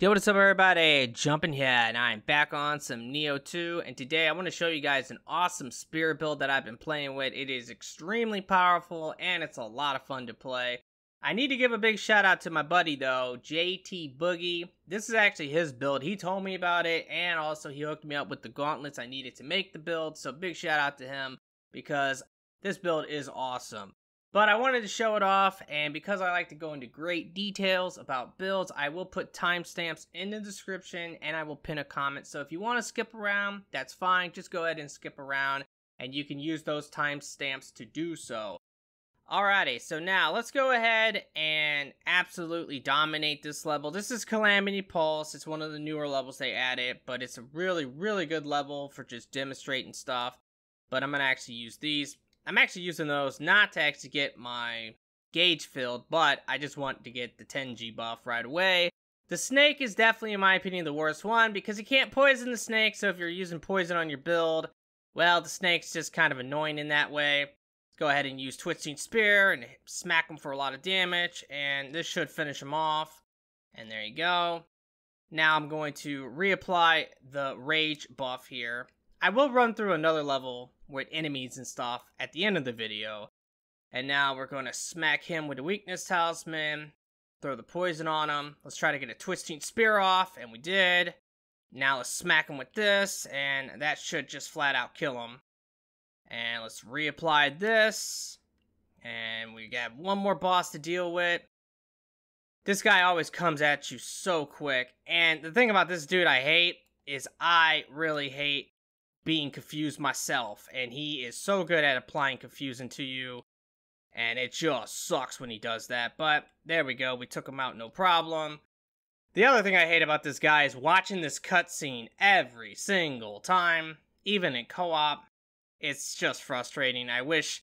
Yo, what's up everybody? Jumping here, and I'm back on some Nioh 2, and today I want to show you guys an awesome spear build that I've been playing with. It is extremely powerful, and it's a lot of fun to play. I need to give a big shout out to my buddy though, JT Boogie. This is actually his build. He told me about it, and also he hooked me up with the gauntlets I needed to make the build, so big shout out to him, because this build is awesome. But I wanted to show it off, and because I like to go into great details about builds, I will put timestamps in the description, and I will pin a comment. So if you want to skip around, that's fine. Just go ahead and skip around, and you can use those timestamps to do so. Alrighty, so now let's go ahead and absolutely dominate this level. This is Calamity Pulse. It's one of the newer levels they added, but it's a really, really good level for just demonstrating stuff. But I'm going to actually use these I'm actually using those not to actually get my gauge filled, but I just want to get the Tenji buff right away. The snake is definitely, in my opinion, the worst one because you can't poison the snake, so if you're using poison on your build, well, the snake's just kind of annoying in that way. Let's go ahead and use Twisting Spear and smack him for a lot of damage, and this should finish him off. And there you go. Now I'm going to reapply the Rage buff here. I will run through another level with enemies and stuff at the end of the video. And now we're going to smack him with the weakness talisman, throw the poison on him. Let's try to get a twisting spear off, and we did. Now let's smack him with this, and that should just flat out kill him. And let's reapply this. And we got one more boss to deal with. This guy always comes at you so quick. And the thing about this dude I hate is I really hate being confused myself, and he is so good at applying confusion to you, and it just sucks when he does that. But there we go, we took him out no problem. The other thing I hate about this guy is watching this cutscene every single time, even in co-op. It's just frustrating. I wish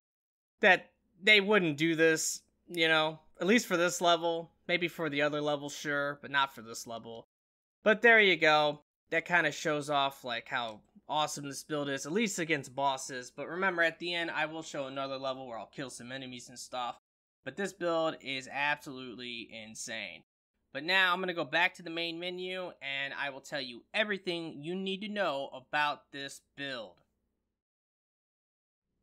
that they wouldn't do this, you know, at least for this level. Maybe for the other levels, sure, but not for this level. But there you go. That kind of shows off like how awesome this build is, at least against bosses. But remember, at the end, I will show another level where I'll kill some enemies and stuff. But this build is absolutely insane. But now I'm going to go back to the main menu and I will tell you everything you need to know about this build.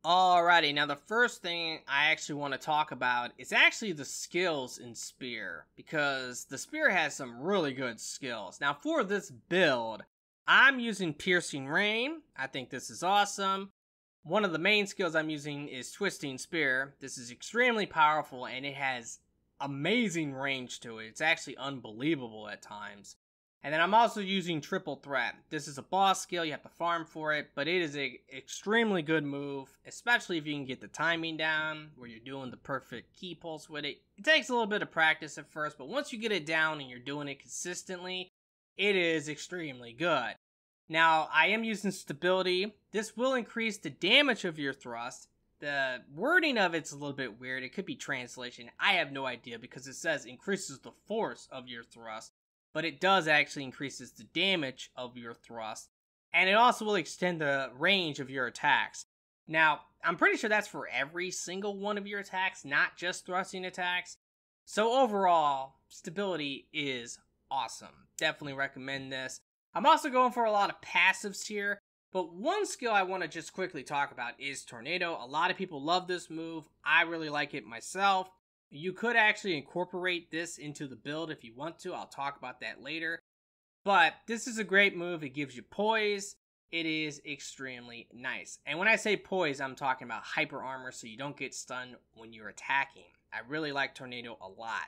Alrighty, now the first thing I actually want to talk about is actually the skills in Spear, because the Spear has some really good skills. Now for this build, I'm using Piercing Rain. I think this is awesome. One of the main skills I'm using is Twisting Spear. This is extremely powerful and it has amazing range to it. It's actually unbelievable at times. And then I'm also using Triple Threat. This is a boss skill, you have to farm for it, but it is an extremely good move, especially if you can get the timing down, where you're doing the perfect ki pulse with it. It takes a little bit of practice at first, but once you get it down and you're doing it consistently, it is extremely good. Now, I am using stability. This will increase the damage of your thrust. The wording of it's a little bit weird. It could be translation. I have no idea because it says increases the force of your thrust, but it does actually increases the damage of your thrust. And it also will extend the range of your attacks. Now, I'm pretty sure that's for every single one of your attacks, not just thrusting attacks. So overall, stability is awesome. Definitely recommend this. I'm also going for a lot of passives here, but one skill I want to just quickly talk about is Tornado. A lot of people love this move. I really like it myself. You could actually incorporate this into the build if you want to. I'll talk about that later. But this is a great move. It gives you poise. It is extremely nice. And when I say poise, I'm talking about hyper armor so you don't get stunned when you're attacking. I really like Tornado a lot.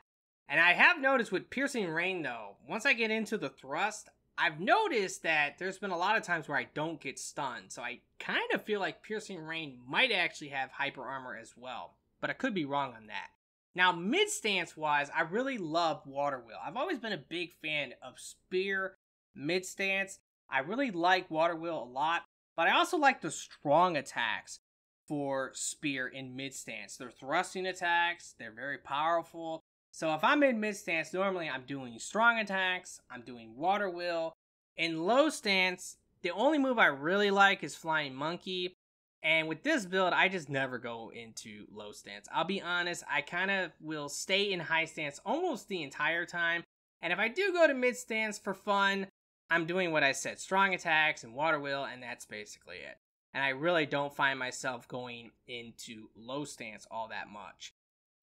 And I have noticed with Piercing Rain, though, once I get into the thrust, I've noticed that there's been a lot of times where I don't get stunned. So I kind of feel like Piercing Rain might actually have hyper armor as well. But I could be wrong on that. Now, mid stance wise, I really love Water Wheel. I've always been a big fan of Spear mid stance. I really like Water Wheel a lot, but I also like the strong attacks for Spear in mid stance. They're thrusting attacks, they're very powerful, so if I'm in mid stance, normally I'm doing strong attacks, I'm doing water wheel. In low stance, the only move I really like is flying monkey. And with this build, I just never go into low stance. I'll be honest, I kind of will stay in high stance almost the entire time. And if I do go to mid stance for fun, I'm doing what I said strong attacks and water wheel, and that's basically it. And I really don't find myself going into low stance all that much.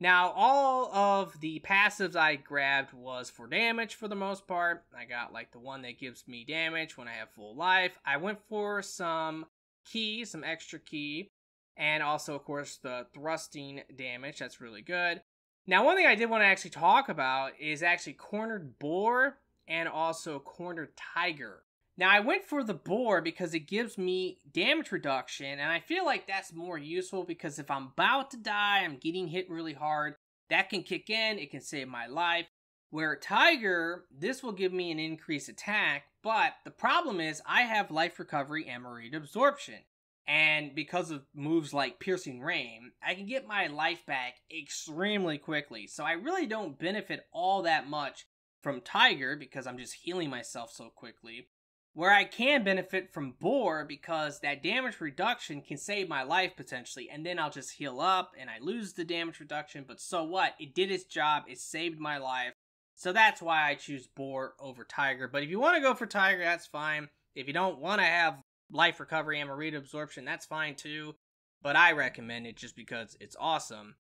Now, all of the passives I grabbed was for damage for the most part. I got like the one that gives me damage when I have full life. I went for some ki, some extra ki, and also, of course, the thrusting damage. That's really good. Now, one thing I did want to actually talk about is actually cornered boar and also cornered tiger. Now, I went for the boar because it gives me damage reduction, and I feel like that's more useful because if I'm about to die, I'm getting hit really hard, that can kick in, it can save my life. Where Tiger, this will give me an increased attack, but the problem is I have life recovery and Amrita absorption. And because of moves like Piercing Rain, I can get my life back extremely quickly. So I really don't benefit all that much from Tiger because I'm just healing myself so quickly. Where I can benefit from Boar because that damage reduction can save my life potentially, and then I'll just heal up and I lose the damage reduction. But so what? It did its job, it saved my life. So that's why I choose Boar over Tiger. But if you want to go for Tiger, that's fine. If you don't want to have life recovery and Amrita absorption, that's fine too. But I recommend it just because it's awesome.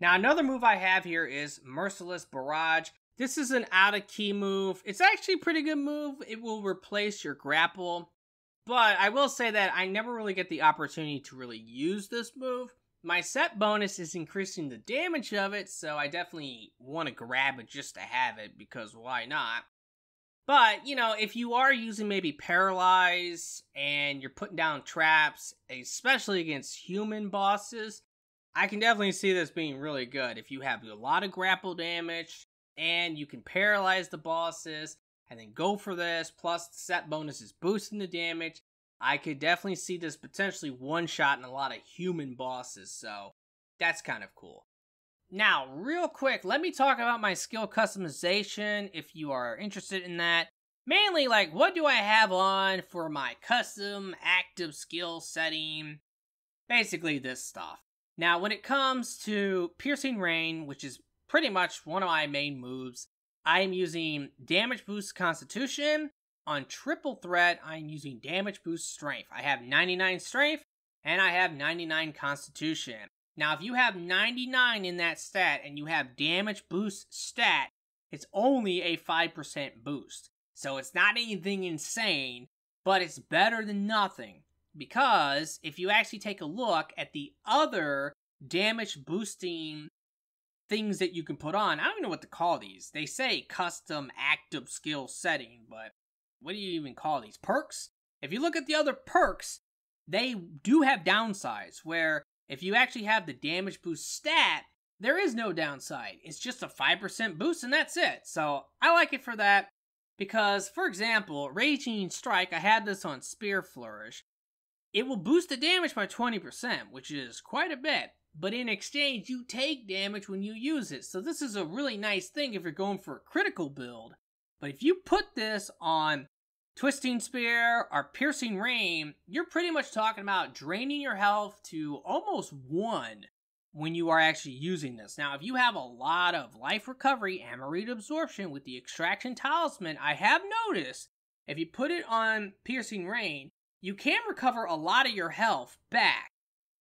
Now, another move I have here is Merciless Barrage. This is an out of ki move. It's actually a pretty good move. It will replace your grapple. But I will say that I never really get the opportunity to really use this move. My set bonus is increasing the damage of it, so I definitely want to grab it just to have it, because why not? But, you know, if you are using maybe Paralyze and you're putting down traps, especially against human bosses, I can definitely see this being really good. If you have a lot of grapple damage, and you can paralyze the bosses and then go for this. Plus, the set bonus is boosting the damage. I could definitely see this potentially one shot in a lot of human bosses, so that's kind of cool. Now, real quick, let me talk about my skill customization if you are interested in that. Mainly, like, what do I have on for my custom active skill setting? Basically, this stuff. Now, when it comes to Piercing Rain, which is pretty much one of my main moves. I'm using damage boost constitution. On triple threat, I'm using damage boost strength. I have 99 strength and I have 99 constitution. Now, if you have 99 in that stat and you have damage boost stat, it's only a 5% boost. So it's not anything insane, but it's better than nothing. Because if you actually take a look at the other damage boosting things that you can put on. I don't even know what to call these. They say custom active skill setting, but what do you even call these? Perks? If you look at the other perks, they do have downsides where if you actually have the damage boost stat, there is no downside. It's just a 5% boost and that's it. So I like it for that because, for example, Raging Strike, I had this on Spear Flourish. It will boost the damage by 20%, which is quite a bit but in exchange, you take damage when you use it. So this is a really nice thing if you're going for a critical build. But if you put this on Twisting Spear or Piercing Rain, you're pretty much talking about draining your health to almost one when you are actually using this. Now, if you have a lot of life recovery and Amrita absorption with the extraction talisman, I have noticed if you put it on Piercing Rain, you can recover a lot of your health back.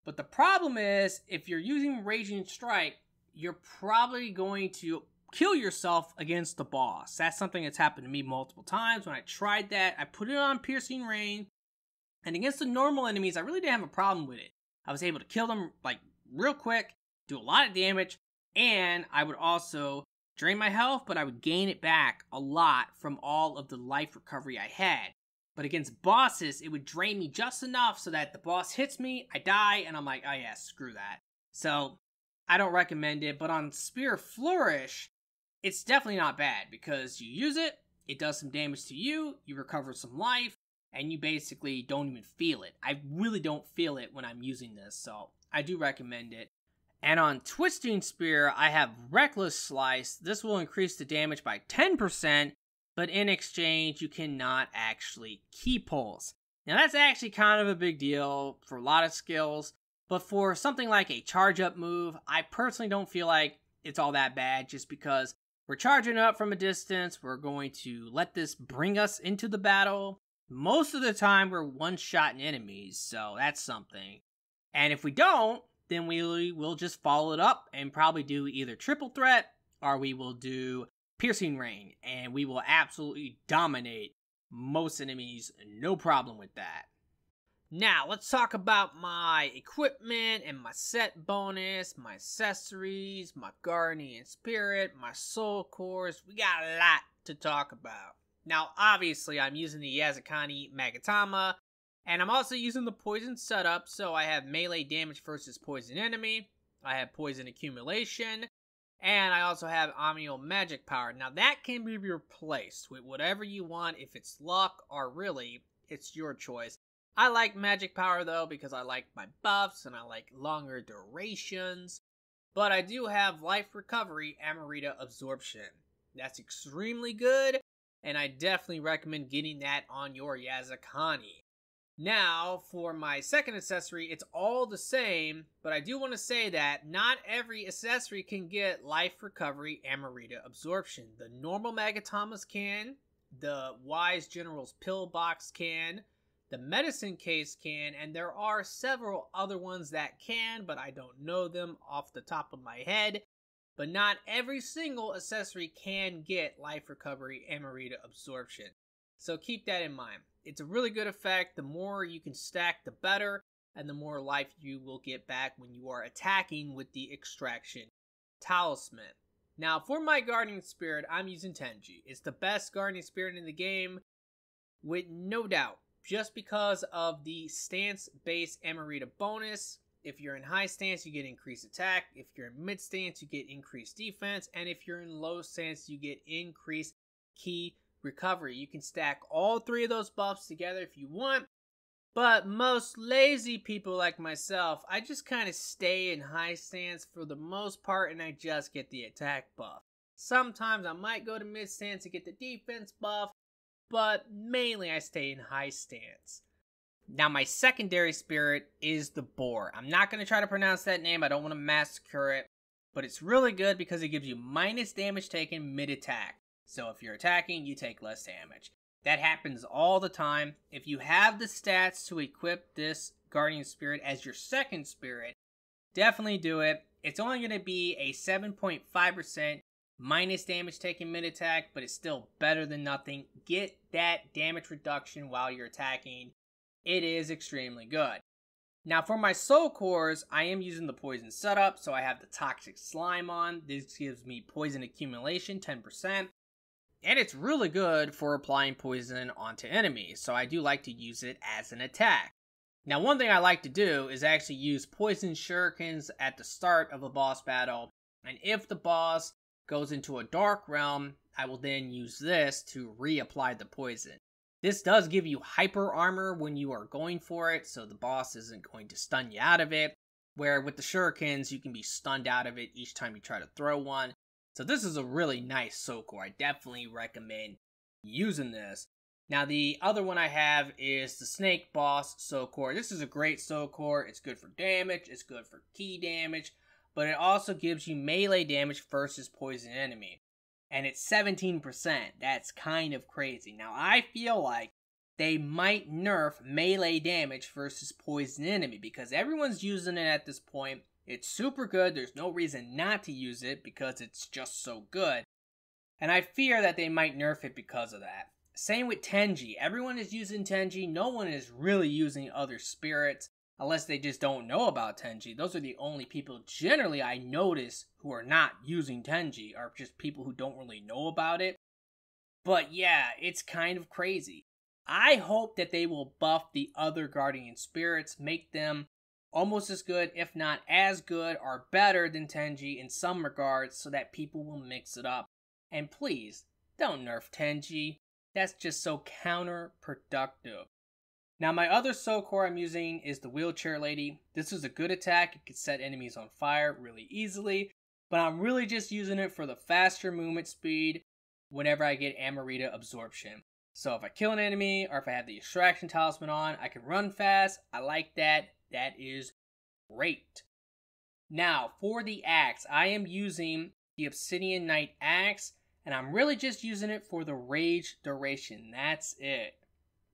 But the problem is, if you're using Raging Strike, you're probably going to kill yourself against the boss. That's something that's happened to me multiple times. When I tried that, I put it on Piercing Rain, and against the normal enemies, I really didn't have a problem with it. I was able to kill them like real quick, do a lot of damage, and I would also drain my health, but I would gain it back a lot from all of the life recovery I had. But against bosses, it would drain me just enough so that the boss hits me, I die, and I'm like, oh yeah, screw that. So, I don't recommend it, but on Spear Flourish, it's definitely not bad because you use it, it does some damage to you, you recover some life, and you basically don't even feel it. I really don't feel it when I'm using this, so I do recommend it. And on Twisting Spear, I have Reckless Slice. This will increase the damage by 10%, but in exchange, you cannot actually ki pulse. Now, that's actually kind of a big deal for a lot of skills, but for something like a charge up move, I personally don't feel like it's all that bad just because We're charging up from a distance. We're going to let this bring us into the battle. Most of the time, we're one shotting enemies, so that's something. And if we don't, then we will just follow it up and probably do either triple threat or we will do piercing rain, and we will absolutely dominate most enemies. No problem with that. Now, let's talk about my equipment and my set bonus, my accessories, my guardian spirit, my soul cores. We got a lot to talk about. Now, obviously, I'm using the Yasakani Magatama, and I'm also using the poison setup, so I have melee damage versus poison enemy, I have poison accumulation, and I also have Onmyo Magic Power. Now, that can be replaced with whatever you want, if it's luck or really, it's your choice. I like magic power though because I like my buffs and I like longer durations. But I do have life recovery Amrita absorption. That's extremely good, and I definitely recommend getting that on your Yasakani. Now, for my second accessory, it's all the same, but I do want to say that not every accessory can get life recovery Amrita absorption. The normal Magatamas can, the Wise General's Pillbox can, the medicine case can, and there are several other ones that can, but I don't know them off the top of my head. But not every single accessory can get life recovery Amrita absorption. So keep that in mind. It's a really good effect. The more you can stack, the better, and the more life you will get back when you are attacking with the extraction talisman. Now, for my Guardian Spirit, I'm using Tenji. It's the best Guardian Spirit in the game, with no doubt just because of the stance based Amrita bonus. If you're in high stance, you get increased attack. If you're in mid stance, you get increased defense. And if you're in low stance, you get increased ki recovery. You can stack all three of those buffs together if you want. But most lazy people like myself, I just kind of stay in high stance for the most part and I just get the attack buff. Sometimes I might go to mid stance to get the defense buff, but mainly I stay in high stance. Now, my secondary spirit is the boar. I'm not going to try to pronounce that name, I don't want to massacre it, but it's really good because it gives you minus damage taken mid attack. So if you're attacking, you take less damage. That happens all the time. If you have the stats to equip this Guardian Spirit as your second spirit, definitely do it. It's only going to be a 7.5% minus damage taken mid attack, but it's still better than nothing. Get that damage reduction while you're attacking. It is extremely good. Now for my soul cores, I am using the poison setup, so I have the toxic slime on. This gives me poison accumulation, 10%. And it's really good for applying poison onto enemies, so I do like to use it as an attack. Now one thing I like to do is actually use poison shurikens at the start of a boss battle, and if the boss goes into a dark realm, I will then use this to reapply the poison. This does give you hyper armor when you are going for it, so the boss isn't going to stun you out of it. Where with the shurikens, you can be stunned out of it each time you try to throw one. So this is a really nice core. I definitely recommend using this. Now the other one I have is the Snake Boss Core. This is a great Core. It's good for damage. It's good for ki damage but it also gives you melee damage versus poison enemy. And it's 17%. That's kind of crazy. Now, I feel like they might nerf melee damage versus poison enemy because everyone's using it at this point. It's super good. There's no reason not to use it because it's just so good. And I fear that they might nerf it because of that. Same with Tenji. Everyone is using Tenji. No one is really using other spirits unless they just don't know about Tenji. Those are the only people generally I notice who are not using Tenji, are just people who don't really know about it. But yeah, it's kind of crazy. I hope that they will buff the other Guardian Spirits, make them almost as good, if not as good or better than Tenji in some regards, so that people will mix it up. And please, don't nerf Tenji. That's just so counterproductive. Now my other soul core I'm using is the Wheelchair Lady. This is a good attack, it can set enemies on fire really easily, but I'm really just using it for the faster movement speed whenever I get Amrita Absorption. So if I kill an enemy or if I have the Extraction Talisman on, I can run fast. I like that. That is great. Now, for the axe, I am using the Obsidian Knight Axe, and I'm really just using it for the rage duration. That's it.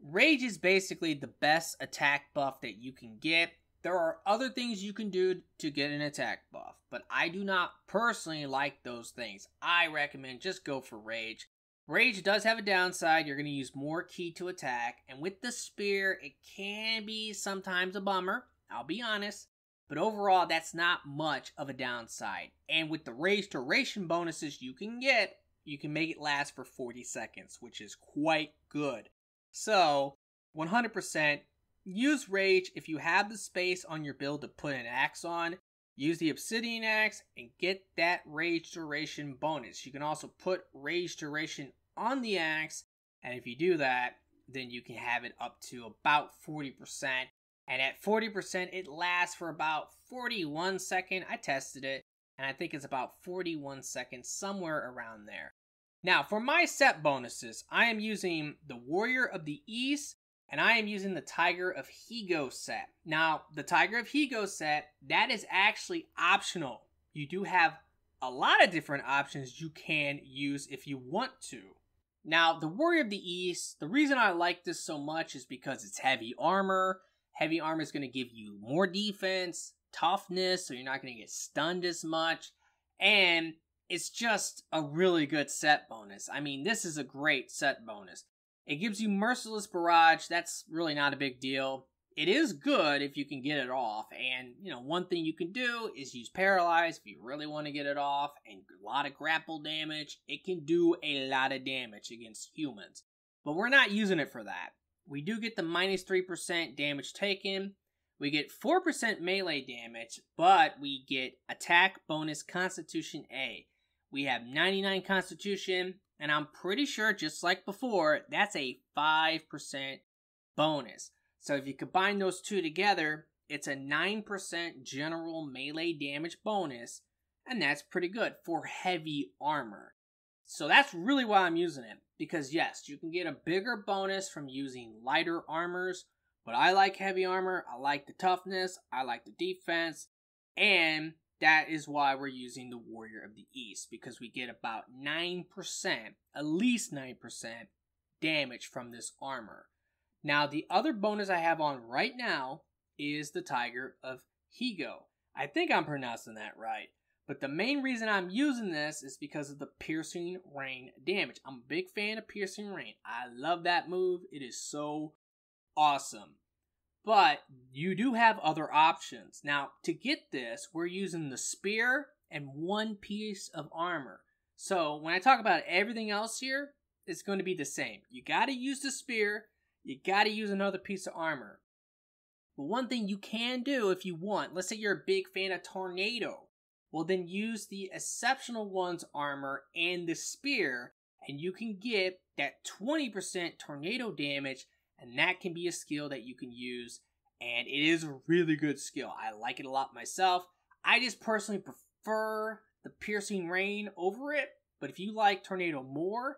Rage is basically the best attack buff that you can get. There are other things you can do to get an attack buff, but I do not personally like those things. I recommend just go for Rage. Rage does have a downside. You're going to use more ki to attack, and with the spear, it can be sometimes a bummer. I'll be honest. But overall, that's not much of a downside. And with the rage duration bonuses you can get, you can make it last for 40 seconds, which is quite good. So, 100% use rage if you have the space on your build to put an axe on. Use the obsidian axe and get that rage duration bonus. You can also put rage duration on the axe, and if you do that, then you can have it up to about 40%. And at 40%, it lasts for about 41 seconds. I tested it, and I think it's about 41 seconds, somewhere around there. Now, for my set bonuses, I am using the Warrior of the East, and I am using the Tiger of Higo set. Now, the Tiger of Higo set, that is actually optional. You do have a lot of different options you can use if you want to. Now, the Warrior of the East, the reason I like this so much is because it's heavy armor. Heavy armor is going to give you more defense, toughness, so you're not going to get stunned as much. And it's just a really good set bonus. I mean, this is a great set bonus. It gives you Merciless Barrage. That's really not a big deal. It is good if you can get it off. And, you know, one thing you can do is use Paralyze if you really want to get it off. And a lot of grapple damage. It can do a lot of damage against humans. But we're not using it for that. We do get the minus 3% damage taken. We get 4% melee damage, but we get attack bonus Constitution A. We have 99 Constitution, and I'm pretty sure, just like before, that's a 5% bonus. So if you combine those two together, it's a 9% general melee damage bonus, and that's pretty good for heavy armor. So that's really why I'm using it. Because yes, you can get a bigger bonus from using lighter armors, but I like heavy armor, I like the toughness, I like the defense, and that is why we're using the Warrior of the East, because we get about 9%, at least 9% damage from this armor. Now, the other bonus I have on right now is the Tiger of Higo. I think I'm pronouncing that right. But the main reason I'm using this is because of the Piercing Rain damage. I'm a big fan of Piercing Rain. I love that move. It is so awesome. But you do have other options. Now, to get this, we're using the spear and one piece of armor. So, when I talk about everything else here, it's going to be the same. You got to use the spear, you got to use another piece of armor. But one thing you can do if you want, let's say you're a big fan of Tornado, well, then use the Exceptional One's armor and the spear, and you can get that 20% tornado damage, and that can be a skill that you can use. And it is a really good skill. I like it a lot myself. I just personally prefer the Piercing Rain over it, but if you like Tornado more,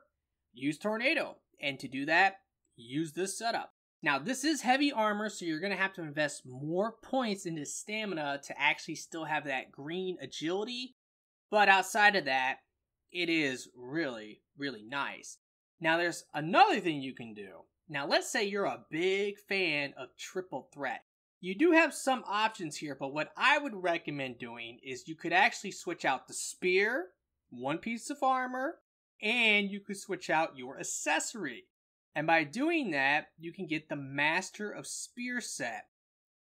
use Tornado. And to do that, use this setup. Now, this is heavy armor, so you're going to have to invest more points into stamina to actually still have that green agility. But outside of that, it is really, really nice. Now, there's another thing you can do. Now, let's say you're a big fan of triple threat. You do have some options here, but what I would recommend doing is you could actually switch out the spear, one piece of armor, and you could switch out your accessory. And by doing that, you can get the Master of Spear set.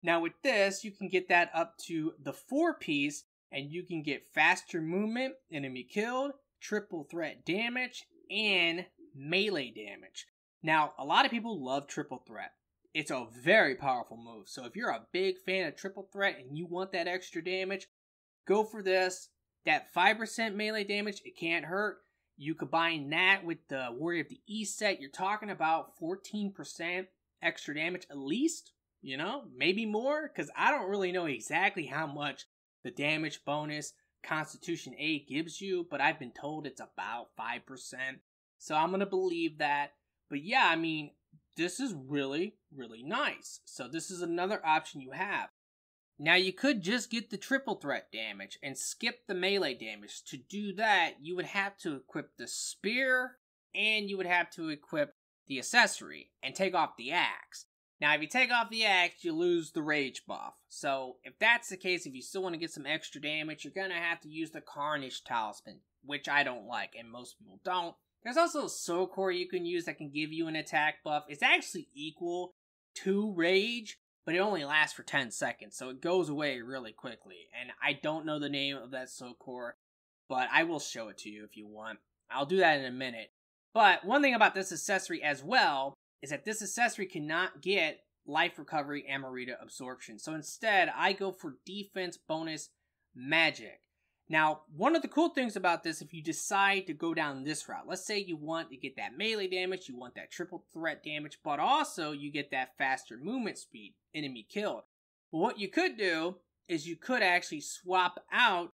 Now with this, you can get that up to the four piece and you can get faster movement, enemy killed, triple threat damage, and melee damage. Now, a lot of people love triple threat. It's a very powerful move. So if you're a big fan of triple threat and you want that extra damage, go for this. That 5% melee damage, it can't hurt. You combine that with the Warrior of the East set, you're talking about 14% extra damage at least, you know, maybe more, because I don't really know exactly how much the damage bonus Constitution A gives you, but I've been told it's about 5%. So I'm going to believe that. But yeah, I mean, this is really, really nice. So this is another option you have. Now you could just get the triple threat damage and skip the melee damage. To do that, you would have to equip the spear and you would have to equip the accessory and take off the axe. Now, if you take off the axe, you lose the rage buff. So, if that's the case, if you still want to get some extra damage, you're going to have to use the Carnage Talisman, which I don't like, and most people don't. There's also a Soul Core you can use that can give you an attack buff. It's actually equal to Rage, but it only lasts for 10 seconds, so it goes away really quickly. And I don't know the name of that Soul Core, but I will show it to you if you want. I'll do that in a minute. But one thing about this accessory as well is that this accessory cannot get life recovery Amrita absorption. So instead, I go for defense bonus magic. Now, one of the cool things about this, if you decide to go down this route, let's say you want to get that melee damage, you want that triple threat damage, but also you get that faster movement speed, enemy killed. Well, what you could do is you could actually swap out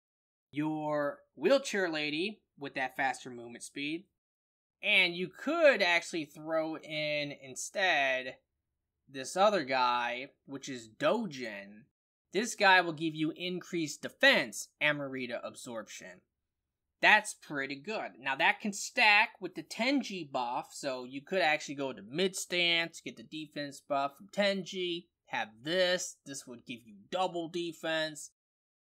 your wheelchair lady with that faster movement speed and you could actually throw in instead this other guy, which is Dojin. This guy will give you increased defense Amrita absorption. That's pretty good. Now that can stack with the Tenji buff, so you could actually go to mid stance, get the defense buff from Tenji, have this. This would give you double defense.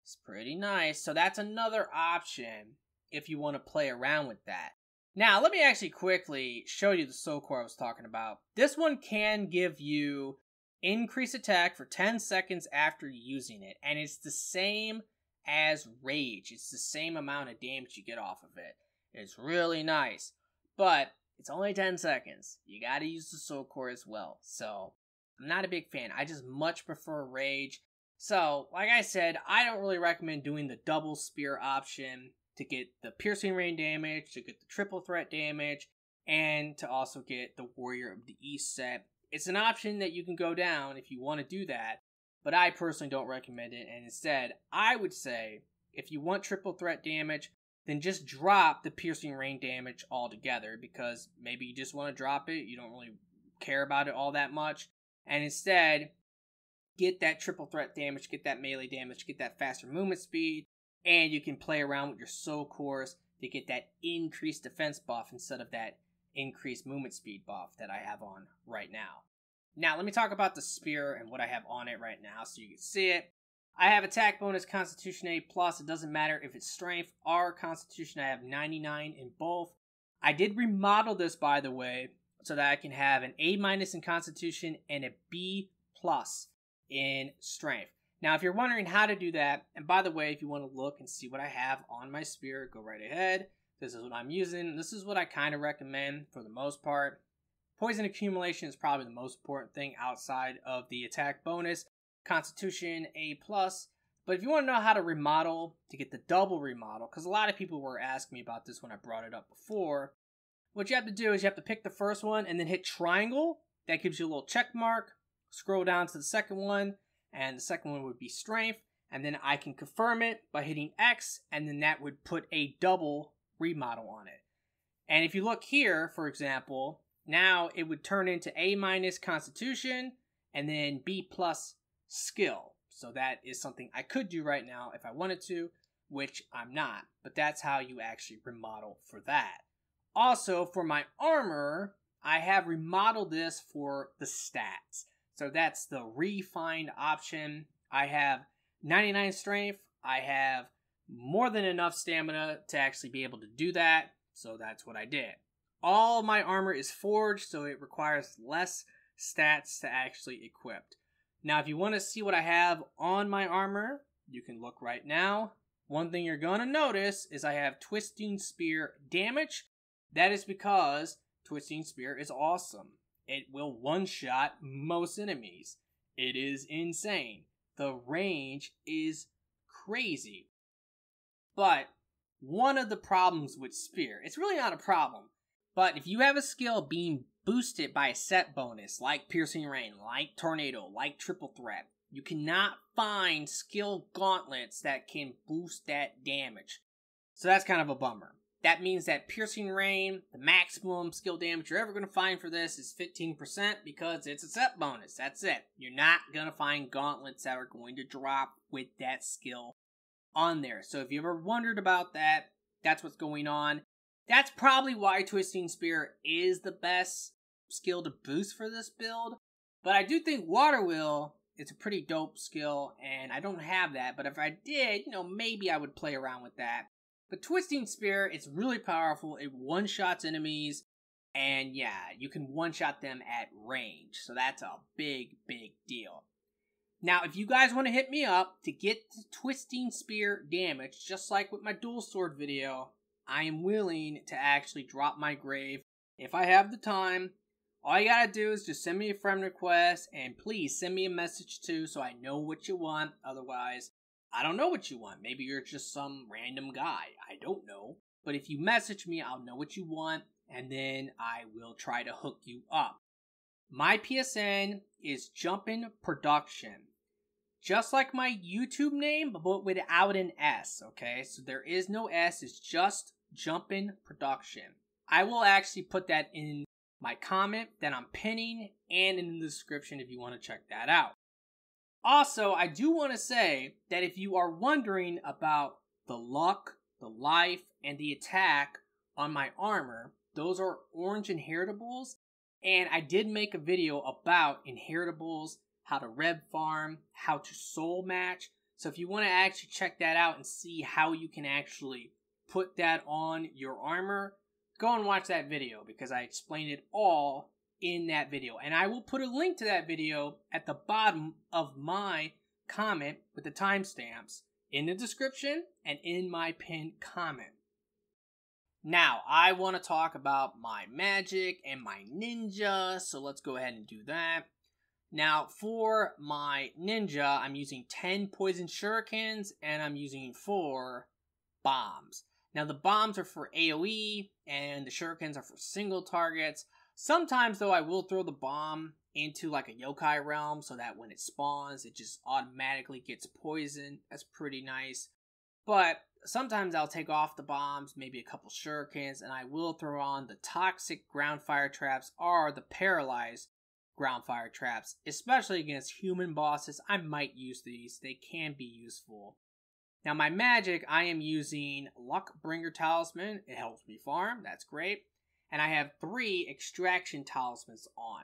It's pretty nice. So that's another option if you want to play around with that. Now, let me actually quickly show you the soul core I was talking about. This one can give you increase attack for 10 seconds after using it, and it's the same as rage. It's the same amount of damage you get off of it. It's really nice, but it's only 10 seconds. You gotta use the soul core as well. So, I'm not a big fan. I just much prefer rage. So, like I said, I don't really recommend doing the double spear option to get the piercing rain damage, to get the triple threat damage, and to also get the Warrior of the East set. It's an option that you can go down if you want to do that, but I personally don't recommend it. And instead, I would say if you want triple threat damage, then just drop the piercing rain damage altogether because maybe you just want to drop it. You don't really care about it all that much. And instead, get that triple threat damage, get that melee damage, get that faster movement speed, and you can play around with your soul cores to get that increased defense buff instead of that increased movement speed buff that I have on right now. Now, let me talk about the spear and what I have on it right now so you can see it. I have attack bonus Constitution A plus. It doesn't matter if it's strength or Constitution. I have 99 in both. I did remodel this, by the way, so that I can have an A minus in Constitution and a B plus in strength. Now, if you're wondering how to do that, and by the way, if you want to look and see what I have on my spear, go right ahead. This is what I'm using. This is what I kind of recommend for the most part. Poison accumulation is probably the most important thing outside of the attack bonus. Constitution A+. plus. But if you want to know how to remodel, to get the double remodel, because a lot of people were asking me about this when I brought it up before, what you have to do is you have to pick the first one and then hit triangle. That gives you a little check mark. Scroll down to the second one and the second one would be strength, and then I can confirm it by hitting X, and then that would put a double remodel on it. And if you look here, for example, now it would turn into A minus Constitution, and then B plus skill. So that is something I could do right now if I wanted to, which I'm not. But that's how you actually remodel for that. Also, for my armor, I have remodeled this for the stats. So that's the refined option. I have 99 strength. I have more than enough stamina to actually be able to do that. So that's what I did. All my armor is forged, so it requires less stats to actually equip. Now, if you want to see what I have on my armor, you can look right now. One thing you're going to notice is I have Twisting Spear damage. That is because Twisting Spear is awesome. It will one shot most enemies. It is insane. The range is crazy. But one of the problems with Spear, it's really not a problem, but if you have a skill being boosted by a set bonus, like Piercing Rain, like Tornado, like Triple Threat, you cannot find skill gauntlets that can boost that damage. So that's kind of a bummer. that means that Piercing Rain, the maximum skill damage you're ever going to find for this is 15% because it's a set bonus. That's it. You're not going to find gauntlets that are going to drop with that skill on there. So if you ever wondered about that, that's what's going on. That's probably why Twisting Spear is the best skill to boost for this build. But I do think Water Wheel is a pretty dope skill, and I don't have that. But if I did, you know, maybe I would play around with that. But Twisting Spear, it's really powerful. It one shots enemies, and yeah, you can one shot them at range. So that's a big, big deal. Now, if you guys want to hit me up to get the Twisting Spear damage, just like with my Dual Sword video, I am willing to actually drop my grave if I have the time. All you gotta do is just send me a friend request and please send me a message too so I know what you want. Otherwise, I don't know what you want. Maybe you're just some random guy. I don't know. But if you message me, I'll know what you want and then I will try to hook you up. My PSN is Jumpin' Production. Just like my YouTube name, but without an S, okay? So there is no S, it's just Jumpin' Production. I will actually put that in my comment that I'm pinning and in the description if you want to check that out. Also, I do want to say that if you are wondering about the luck, the life, and the attack on my armor, those are orange inheritables. And I did make a video about inheritables, how to rev farm, how to soul match. So if you want to actually check that out and see how you can actually put that on your armor, go and watch that video because I explained it all in that video. And I will put a link to that video at the bottom of my comment with the timestamps in the description and in my pinned comment. Now, I want to talk about my magic and my ninja, so let's go ahead and do that. Now, for my ninja, I'm using 10 poison shurikens and I'm using 4 bombs. Now, the bombs are for AoE and the shurikens are for single targets. Sometimes, though, I will throw the bomb into like a yokai realm so that when it spawns, it just automatically gets poisoned. That's pretty nice. But sometimes I'll take off the bombs, maybe a couple shurikens, and I will throw on the toxic ground fire traps or the paralyzed ground fire traps, especially against human bosses. I might use these, they can be useful. Now, my magic, I am using Luck Bringer Talisman. It helps me farm, that's great. And I have three Extraction Talismans on.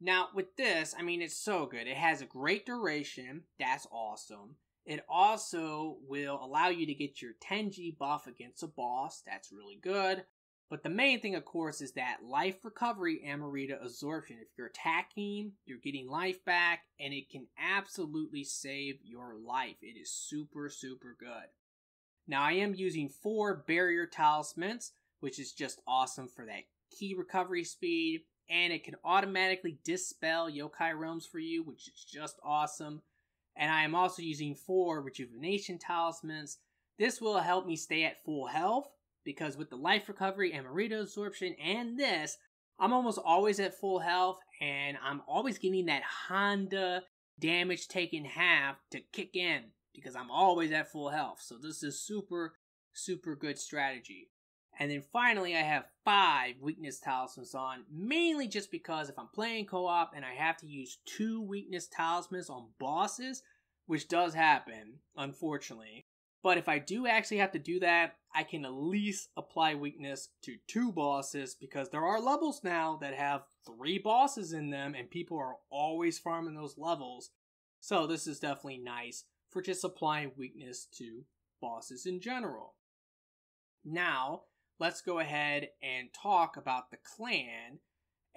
Now, with this, I mean, it's so good. It has a great duration, that's awesome. It also will allow you to get your Tenji buff against a boss, that's really good. But the main thing, of course, is that life recovery Amrita absorption. If you're attacking, you're getting life back, and it can absolutely save your life. It is super, super good. Now, I am using four barrier talismans, which is just awesome for that ki recovery speed, and it can automatically dispel yokai realms for you, which is just awesome. And I am also using four rejuvenation talismans. This will help me stay at full health because with the life recovery and Amrita absorption and this, I'm almost always at full health and I'm always getting that Honda damage taken half to kick in because I'm always at full health. So this is super, super good strategy. And then finally, I have five weakness talismans on, mainly just because if I'm playing co-op and I have to use two weakness talismans on bosses, which does happen, unfortunately, but if I do actually have to do that, I can at least apply weakness to two bosses because there are levels now that have three bosses in them and people are always farming those levels. So this is definitely nice for just applying weakness to bosses in general. Now, let's go ahead and talk about the clan.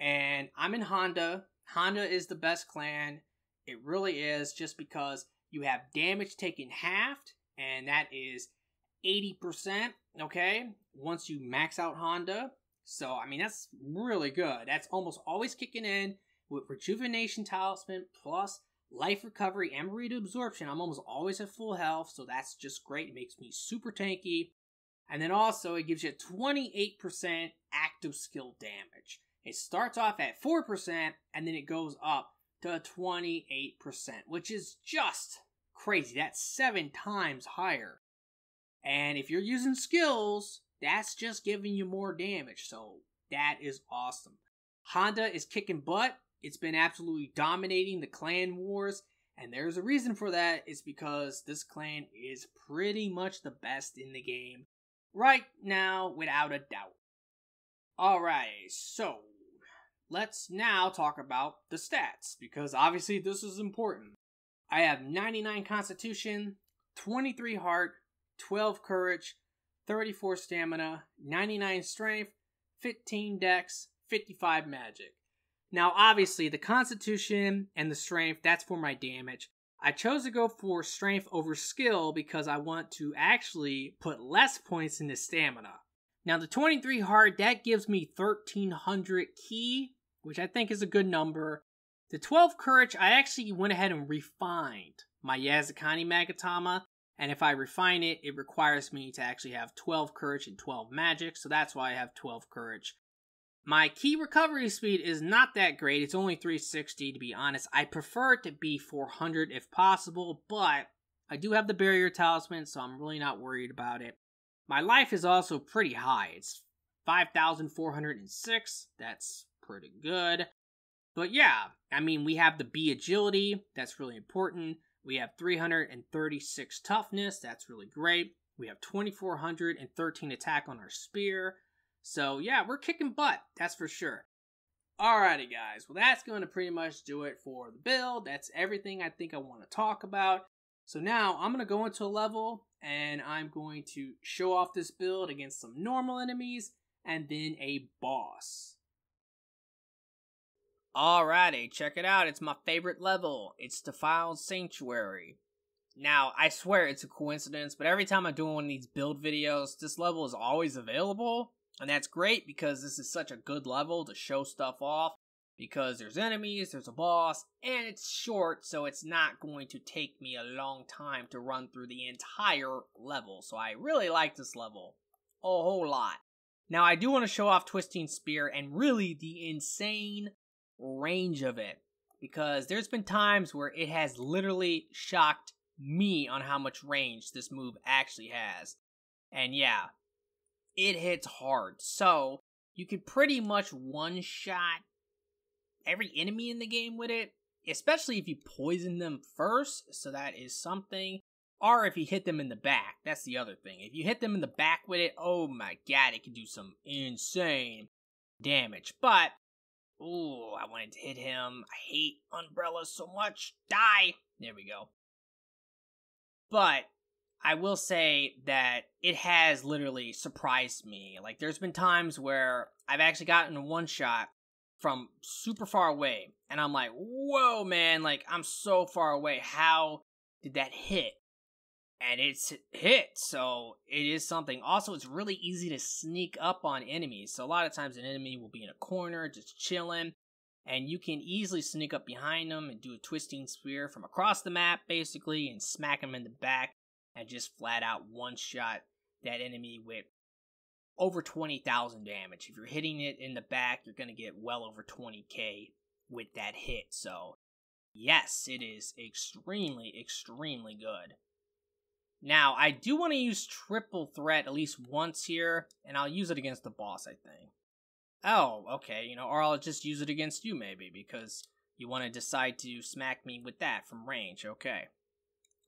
And I'm in Honda. Honda is the best clan. It really is just because you have damage taken halved and that is 80%, okay? Once you max out Honda. So, I mean, that's really good. That's almost always kicking in with Rejuvenation Talisman plus Life Recovery and Amrita Absorption. I'm almost always at full health, so that's just great. It makes me super tanky. And then also, it gives you 28% active skill damage. It starts off at 4%, and then it goes up to 28%, which is just crazy. That's seven times higher. And if you're using skills, that's just giving you more damage. So that is awesome. Honda is kicking butt. It's been absolutely dominating the clan wars. And there's a reason for that. It's because this clan is pretty much the best in the game right now, without a doubt. Alright, so let's now talk about the stats because obviously this is important. I have 99 constitution, 23 heart, 12 courage, 34 stamina, 99 strength, 15 dex, 55 magic. Now, obviously, the constitution and the strength, that's for my damage. I chose to go for strength over skill because I want to actually put less points into stamina. Now, the 23 heart, that gives me 1300 ki, which I think is a good number. The 12 courage, I actually went ahead and refined my Yasakani Magatama, and if I refine it, it requires me to actually have 12 courage and 12 magic, so that's why I have 12 courage. My ki recovery speed is not that great. It's only 360 to be honest. I prefer it to be 400 if possible, but I do have the barrier talisman, so I'm really not worried about it. My life is also pretty high. It's 5,406. That's pretty good. But yeah, I mean, we have the B agility. That's really important. We have 336 toughness. That's really great. We have 2,413 attack on our spear. So yeah, we're kicking butt, that's for sure. Alrighty guys, well that's going to pretty much do it for the build. That's everything I think I want to talk about. So now I'm going to go into a level and I'm going to show off this build against some normal enemies and then a boss. Alrighty, check it out. It's my favorite level. It's Defiled Sanctuary. Now, I swear it's a coincidence, but every time I'm doing one of these build videos, this level is always available. And that's great because this is such a good level to show stuff off because there's enemies, there's a boss, and it's short, so it's not going to take me a long time to run through the entire level. So I really like this level a whole lot. Now, I do want to show off Twisting Spear and really the insane range of it because there's been times where it has literally shocked me on how much range this move actually has. And yeah, it hits hard. So you can pretty much one shot every enemy in the game with it, especially if you poison them first. So that is something. Or if you hit them in the back, that's the other thing. If you hit them in the back with it, oh my god, it can do some insane damage. But, ooh, I wanted to hit him. I hate umbrellas so much. Die! There we go. But I will say that it has literally surprised me. Like, there's been times where I've actually gotten a one shot from super far away, and I'm like, whoa, man, like, I'm so far away. How did that hit? And it's hit, so it is something. Also, it's really easy to sneak up on enemies. So, a lot of times, an enemy will be in a corner, just chilling, and you can easily sneak up behind them and do a twisting spear from across the map, basically, and smack them in the back and just flat out one shot that enemy with over 20,000 damage. If you're hitting it in the back, you're going to get well over 20k with that hit. So, yes, it is extremely, extremely good. Now, I do want to use triple threat at least once here, and I'll use it against the boss, I think. Oh, okay, you know, or I'll just use it against you maybe, because you want to decide to smack me with that from range, okay.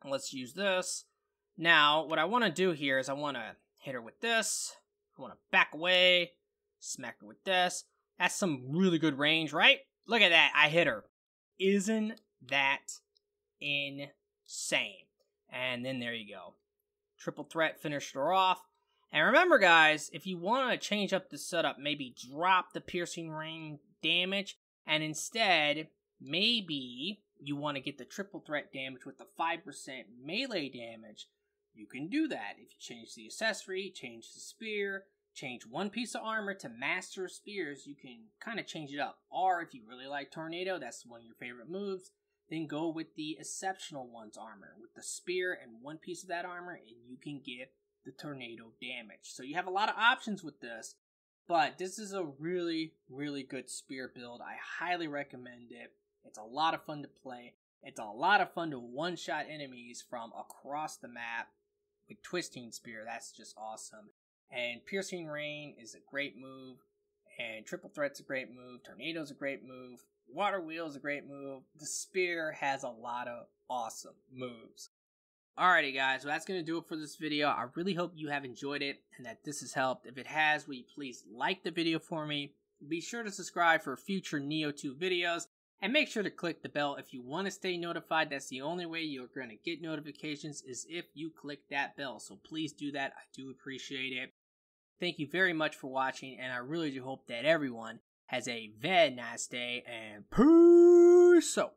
Let's use this. Now, what I want to do here is I want to hit her with this. I want to back away, smack her with this. That's some really good range, right? Look at that. I hit her. Isn't that insane? And then there you go. Triple threat finished her off. And remember, guys, if you want to change up the setup, maybe drop the piercing rain damage, and instead, maybe you want to get the triple threat damage with the 5% melee damage you can do that if you change the accessory, change the spear, change one piece of armor to master spears, you can kind of change it up. Or if you really like tornado, that's one of your favorite moves, then go with the exceptional one's armor with the spear and one piece of that armor, and you can get the tornado damage. So you have a lot of options with this, but this is a really, really good spear build. I highly recommend it. It's a lot of fun to play. It's a lot of fun to one shot enemies from across the map with Twisting Spear. That's just awesome. And Piercing Rain is a great move. And Triple Threat's a great move. Tornado's a great move. Water Wheel is a great move. The Spear has a lot of awesome moves. Alrighty guys, well that's going to do it for this video. I really hope you have enjoyed it and that this has helped. If it has, will you please like the video for me? Be sure to subscribe for future Nioh 2 videos. And make sure to click the bell if you want to stay notified. That's the only way you're going to get notifications is if you click that bell. So please do that. I do appreciate it. Thank you very much for watching. And I really do hope that everyone has a very nice day. And peace out.